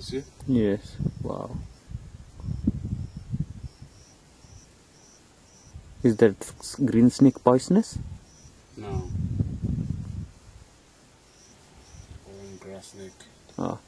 See? Yes. Wow. Is that green snake poisonous? No. Green grass snake. Oh.